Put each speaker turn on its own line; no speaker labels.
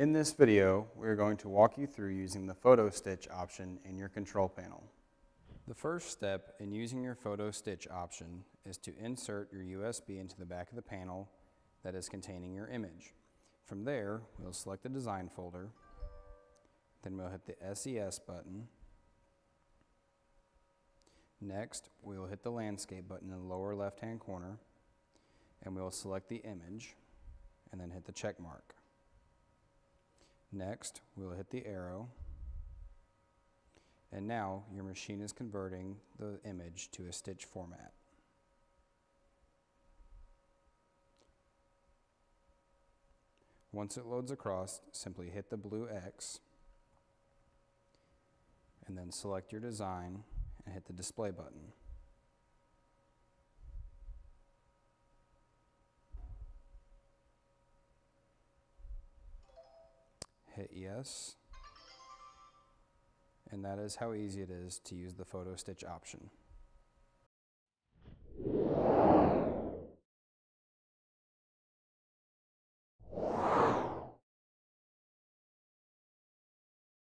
In this video, we are going to walk you through using the photo stitch option in your control panel. The first step in using your photo stitch option is to insert your USB into the back of the panel that is containing your image. From there, we'll select the design folder, then we'll hit the SES button. Next, we will hit the landscape button in the lower left hand corner and we will select the image and then hit the check mark. Next, we will hit the arrow. And now your machine is converting the image to a stitch format. Once it loads across, simply hit the blue X and then select your design and hit the display button. Hit yes. And that is how easy it is to use the photo stitch option.